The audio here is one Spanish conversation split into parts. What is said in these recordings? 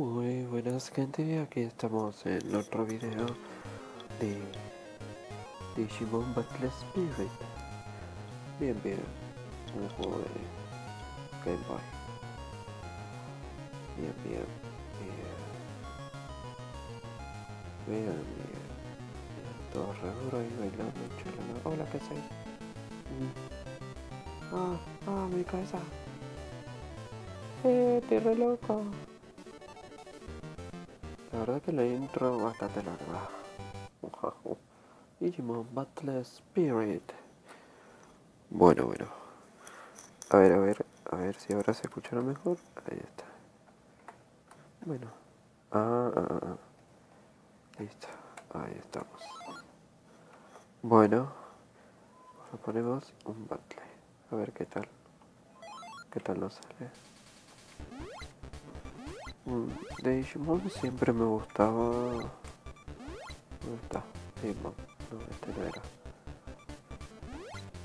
Muy buenas gente, aquí estamos en otro video de Digimon Battle Spirit. Bien, bien, un juego de Game Boy. Bien, bien, bien. Bien, bien. Todo re duro bailando. Hola, ¿qué hacéis? Mm. Ah, ah, mi cabeza. Eh, estoy re loco. La verdad que la intro bastante larga. Digimon Battle Spirit. Bueno, bueno. A ver, a ver, a ver si ahora se escuchará mejor. Ahí está. Bueno. Ah, ah, ah. Listo. Ahí estamos. Bueno. Ahora ponemos un battle. A ver qué tal. ¿Qué tal nos sale? De Digimon siempre me gustaba. ¿Dónde está? Digimon. No, este no era.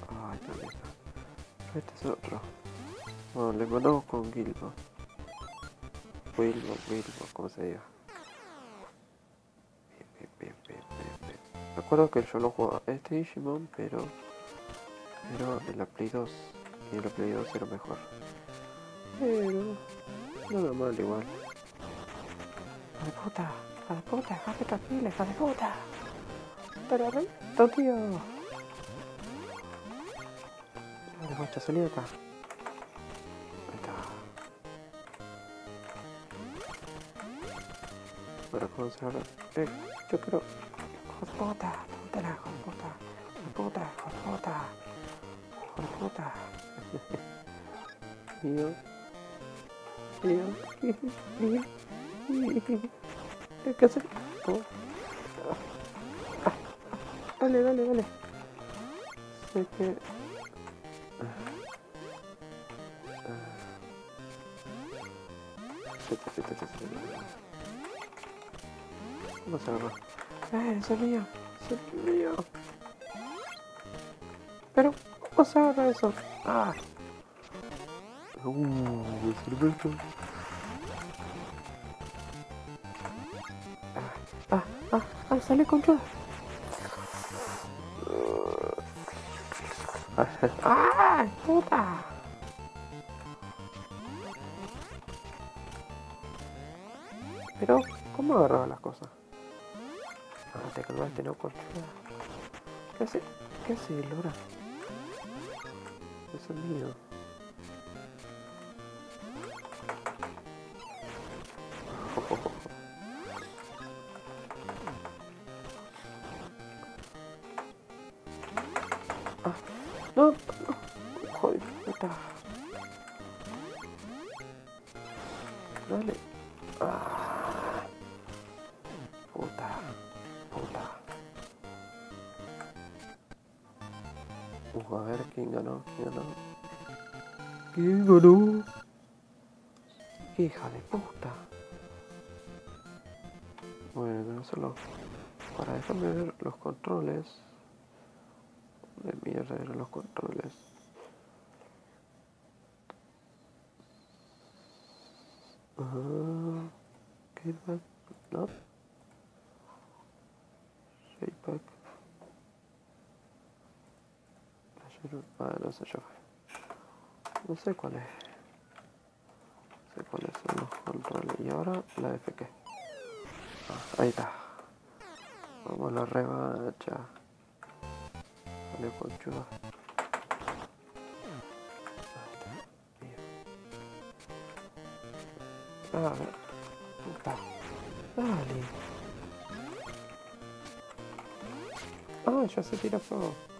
Ay, también está. Este es otro. Bueno, le mandamos con Gilbo. Wilbo, Wilbo, como se diga. Bien, bien, bien. Me acuerdo que yo lo jugaba este Digimon, pero. Pero en la Play 2. Y en la Play 2 era mejor. Pero. Nada mal igual. ¡Hija de puta! ¡Hija de puta! ¡Déjate tranquila, hija de puta! ¡Pero reto, tío! ¡Dale, guacha, salí de acá! Ahí está. Ahora, ¿cómo se habla? ¡Eh! Yo quiero... ¡Hijo de puta! ¡Tómatela, hijo de puta! ¡Hijo de puta! ¡Hijo de puta! ¡Hijo de puta! Tío... Tío... ¿Qué hacer? Oh. Dale, dale, dale. Sé que... Vamos a agarrar. ¡Eh, es mío! ¡Ese es mío! Pero, ¿cómo se agarra eso? ¡Ah! ¡Uh! ¡Es el sale control. ¡Ah! ¡Puta! Pero, ¿cómo agarraba las cosas? Ah, te calmaste, no controla. ¿Qué hace? ¿Qué hace Lora? Es. Ah, Uh, a ver quién ganó, quién ganó. ¿Quién ganó? Hija de puta. Bueno, solo para dejarme ver los controles de mierda eran los controles. Uh, Kickback, no. Ah, no sé yo. No sé cuál es. No sé cuáles son los controles. Y ahora la FK. Ah, ahí está. Vamos a la revancha. Vale, conchuda. Ah, puta. Dale. Ah, ya se tira fuego.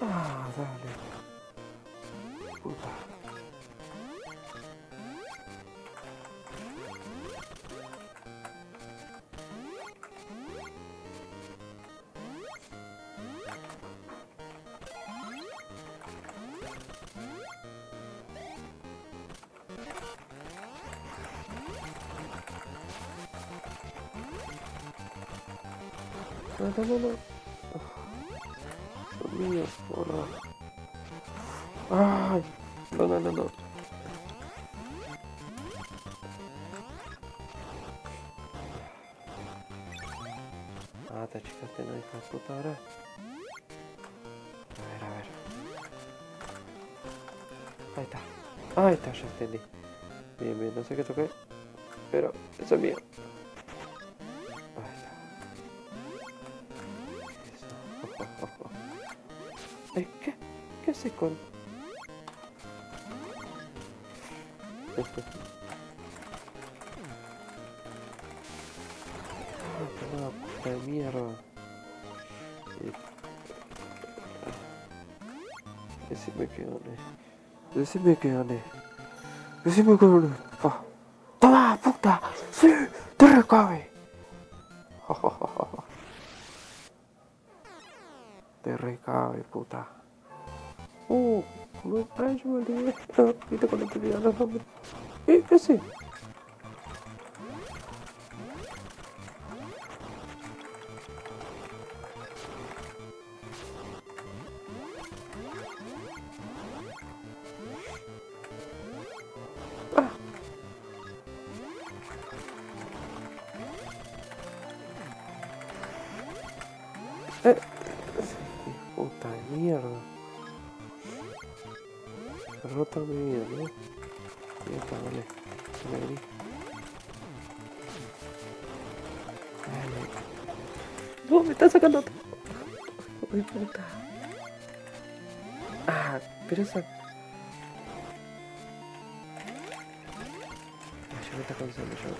Ah, dale. Puta. No, no, no, no. Míos, hola. Ay, no, no, no, no. Ah, te chicaste, no, hija de puta, ahora. A ver, a ver. Ahí está. Ahí está, ya entendí. Bien, bien, no sé qué toqué. Pero eso es mío. ¿Qué haces con...? Ah, puta de mierda. Eh, Decime que gané. Decime que gané. Decime que gané. Pa. ¡Toma, puta! ¡Sí! ¡Te recabe! Te recabe, puta. Uh, no, ay, yo me olvidé. No, viste cuando te olvidan los nombres. ¿Eh? ¿Qué haces? Eh, puta de mierda. Rota vida, ¿no? Ya está, vale. Dale, vení. Dale. No, me está sacando. Uy, puta. Ah, pero esa. Ah, ya me está cansando yo.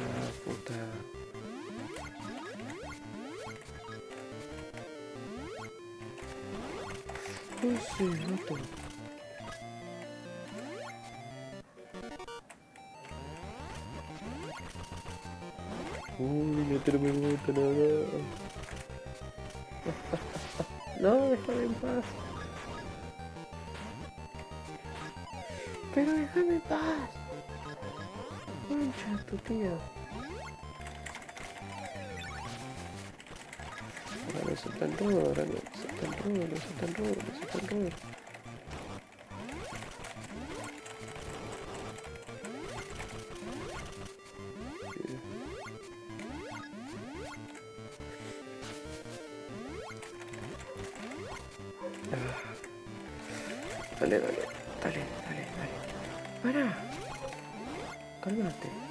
Ah, puta. Ese gato. Uy, no te me gusta nada. No, déjame en paz. Pero déjame en paz. Concha tu tía. Ahora sueltan todo, ahora me sueltan todo, me sueltan todo, me sueltan todo. Dale, dale, dale, dale, dale. Para. Cálmate.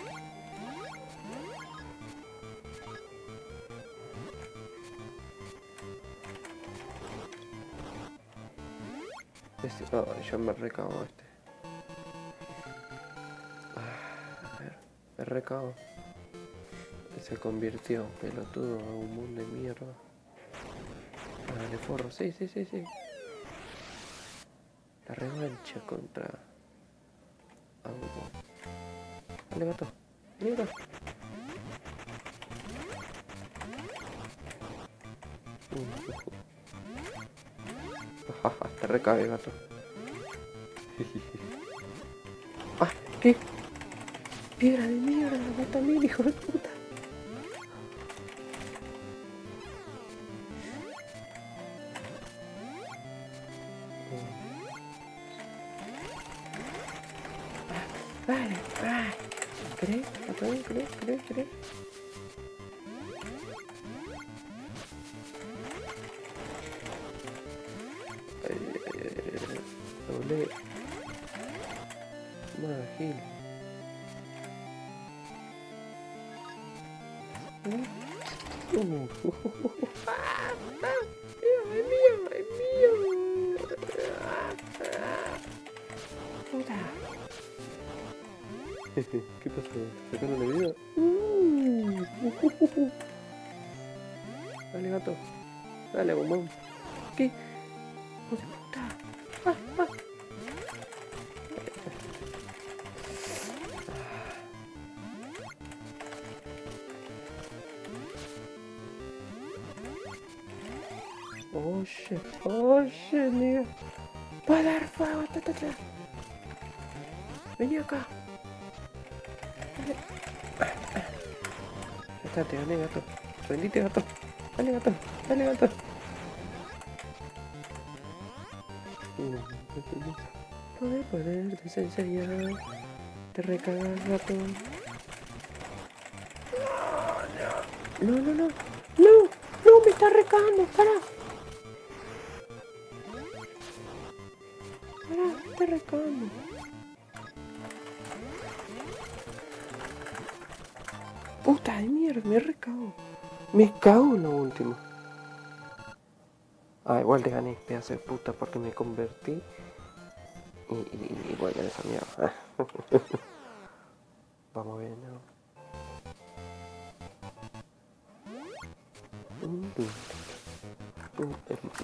Este, oh, yo me recago este. Ah, a ver, me recago. Se convirtió, pelotudo, a un mundo de mierda. Ah, Dale, forro, sí, sí, sí, sí. La revancha contra... Algo. Dale, gato. Dale, gato. Te recabe, gato. ah, ¿qué? Piedra de mierda, también, hijo de puta. ¿Qué pasó? ¿Te sacaron la vida? Dale, gato. Dale, bombón. ¿Qué? ¡Hijo de Vení acá. Dale. está, te gané, gato. Rendite, gato. Dale, gato. Dale, gato. Poder poder desenseñar. Te recagas, gato. No, no, no. No, no, me está recagando. Para. Para, me está me recago. Me cago en lo último. Ah, igual te gané, pedazo de puta, porque me convertí. Y, y, voy a esa mierda. Vamos bien, ¿no?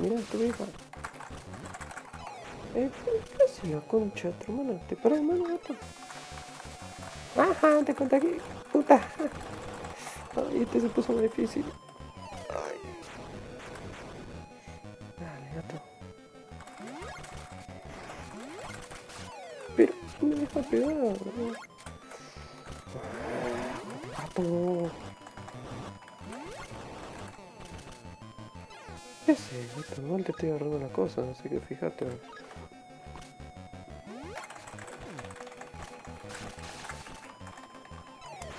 Mira tu hija. Eh, ¿qué hace la concha de tu hermano? ¿Te paró mano, gato? Ajá, te conté aquí, puta. Ay, este se puso difícil. Ay. Dale, gato. Pero, me deja pegar. Gato. ¿Qué sé, gato? Igual te estoy agarrando las cosas, así que fíjate.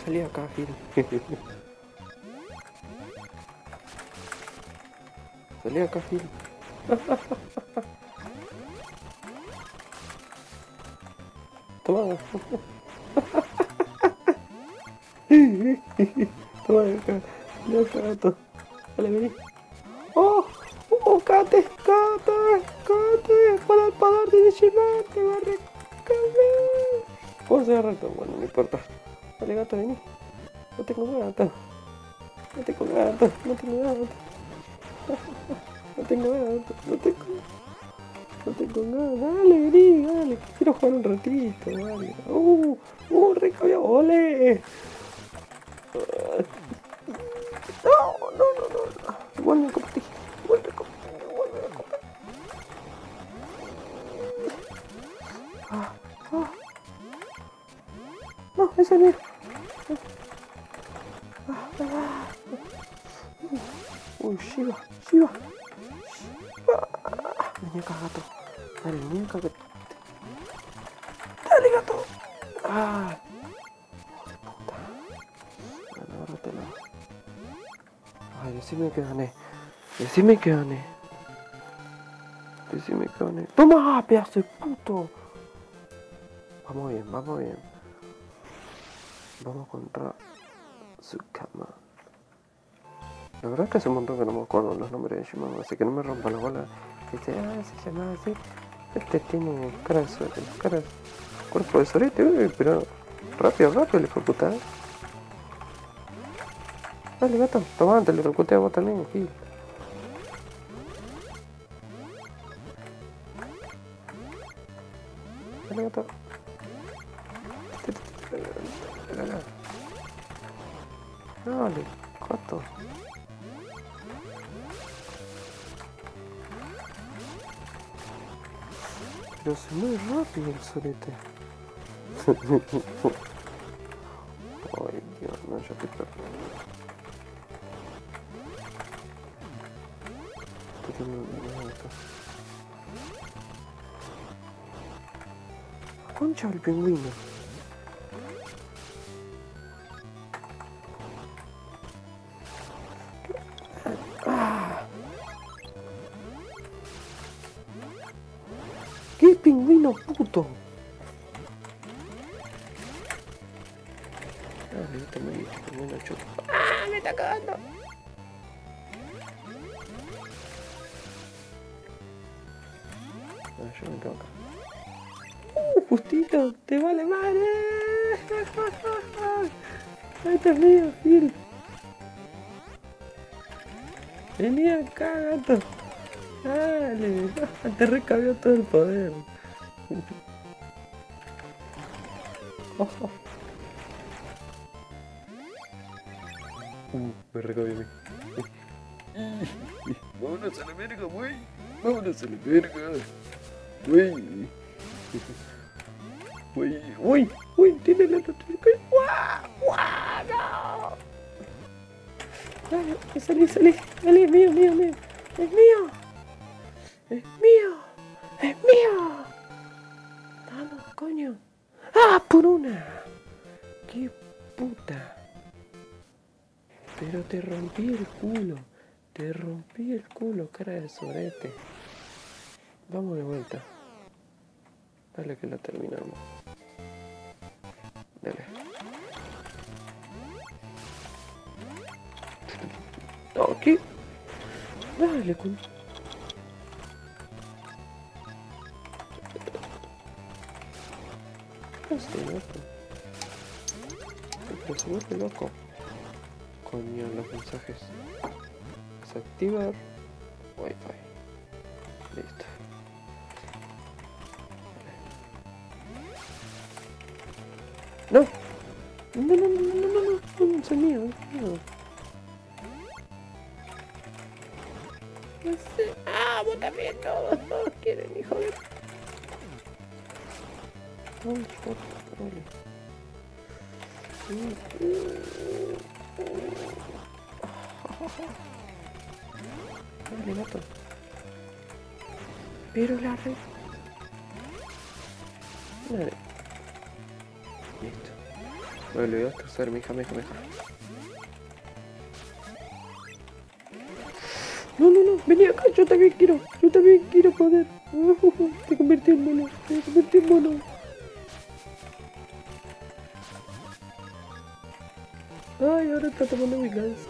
Salí acá, Gil. Acá, Gil. Toma. Toma. Ya gato. Dale, vení. ¡Oh! ¡Oh, cate! ¡Cate! ¡Cate! ¡Para el poder de Digimon! ¡Te va a recabar! ¿Cómo se agarra esto? Bueno, no importa. Dale, gato, vení. No tengo gato. No tengo gato. No tengo gato. No tengo gato. No tengo No tengo gato. Dale, vení, dale. Quiero jugar un ratito, dale. ¡Uh! ¡Uh! ¡Recabio! ¡Ole! No, no, no, no. Igual me competí. Igual me competí. Igual me competí. Ah, ah. No, ese no. Uy, Shiva, Shiva. Ah, Muñeca gato. Dale, muñeca gato. Dale, gato. Ah. Hijo de puta. Bueno, agárratelo. Ay, decime que gané. Decime que gané. Decime que gané. ¡Toma, pedazo de puto! Vamos bien, vamos bien. Vamos contra su cama. La verdad es que hace un montón que no me acuerdo los nombres de Shimon, así que no me rompa la bola. Dice, ah, se llama así. Este tiene caras, caras, cuerpo de sorete, uy, pero rápido, rápido, le puta. ¿eh? Dale, gato, toma, te lo a vos también, Gil. Dale, gato. Dale, gato. Pero se mueve rápido el sorete. Ay, Dios, no, ya estoy perdiendo. Estoy teniendo un acá. Concha pingüino puto? Ah, me pingüino chulo. ¡Ah! ¡Me está cagando! Ah, yo me quedo acá. ¡Uh, justito! ¡Te vale madre! ¡Este es mío, Phil! Vení acá, gato. Dale, te recabió todo el poder. Uh, me recabió a mí. Vámonos a la verga, güey. Vámonos a la verga. Güey. Güey, uy, uy, tiene la notificación. ¡Guau! ¡Guau! ¡No! Salí, salí, salí, es mío, mío, mío. Es mío. Es mío. Es mío. Coño. ¡Ah, por una! ¡Qué puta! Pero te rompí el culo. Te rompí el culo, cara de sorete. Vamos de vuelta. Dale que la terminamos. Dale. ¿qué? Dale, con... ¿Qué hace, loco? Se vuelve loco. Coño, los mensajes. Desactivar Wi-Fi. Listo. No. No, no, no, no, no, no, no, mío, es mío. Ah, vos también todos, todos quieren, hijo de... Vale. Gato. Pero la red... Dale. Listo. No me olvidaste hacer, mija, mija, mija. No, no, no, vení acá, yo también quiero, yo también quiero poder. Te convertí en mono, te convertí en mono. Ahora está tomando venganza.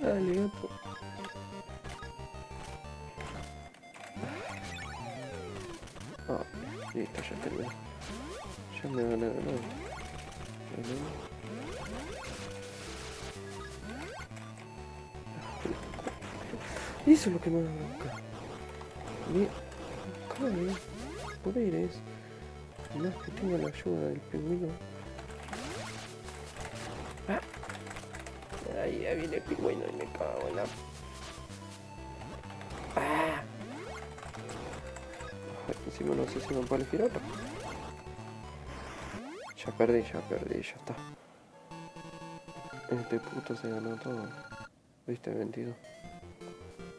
Dale, gato. Ah, listo, ya terminé. Ya me van a ganar. Eso es lo que me va a buscar. Mira, cabe. Poder es. Más que tenga la ayuda del pingüino. Ahí ya viene el pingüino y me cago en la. Ah. Encima no sé si me puede otro. Ya perdí, ya perdí, ya está. Este puto se ganó todo. Viste, vendido.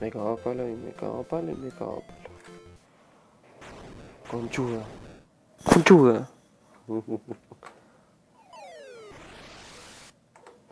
Me cago a palo y me cago a palo y me cago a palo. Conchuda. Conchuda.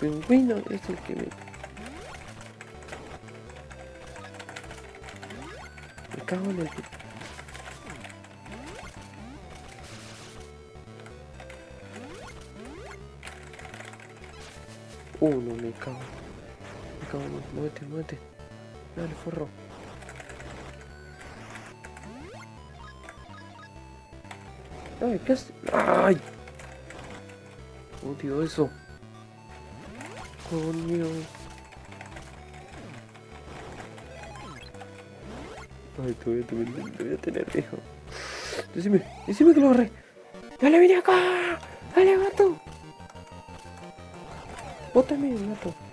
Pingüino es el que me... Me cago en el... Uh, no, me cago. Me cago, no. muévete, muévete. Dale, forro. Ay, ¿qué haces? ¡Ay! Odio eso. Coño. Ay, te voy, a, voy, a tener, hijo. Decime, decime que lo agarré. Dale, vení acá. Dale, gato. También, gato.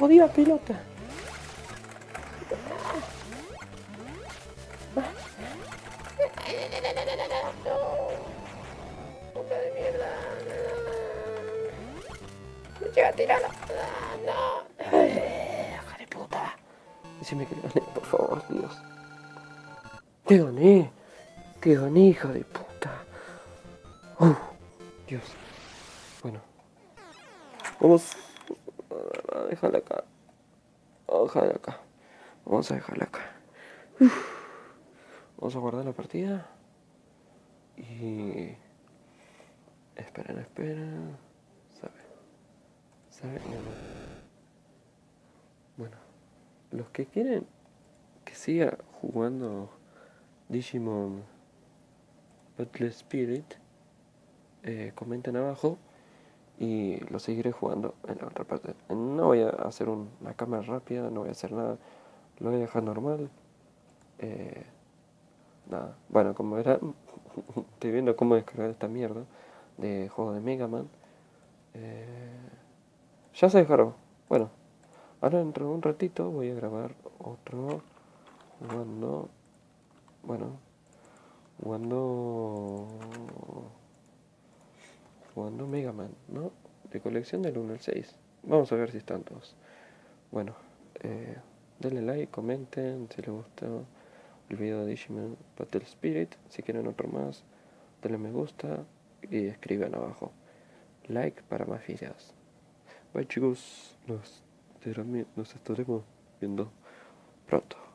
Jodida pelota. Vamos a dejarla acá. Vamos a guardar la partida. Y... Esperen, esperen. Sabe. Sabe. Bueno. Los que quieren que siga jugando Digimon Battle Spirit, eh, comenten abajo y lo seguiré jugando en la otra parte. No voy a hacer una cámara rápida, no voy a hacer nada, lo voy a dejar normal. Eh, nada, bueno, como era, estoy viendo cómo descargar esta mierda de juego de Mega Man. Eh, ya se descargó. Bueno, ahora dentro de un ratito voy a grabar otro jugando. Bueno, jugando jugando Mega Man, ¿no? De colección del 1 al 6. Vamos a ver si están todos. Bueno, eh, denle like, comenten si les gustó el video de Digimon Battle Spirit. Si quieren otro más, denle me gusta y escriban abajo. Like para más videos. Bye chicos, nos, nos estaremos viendo pronto.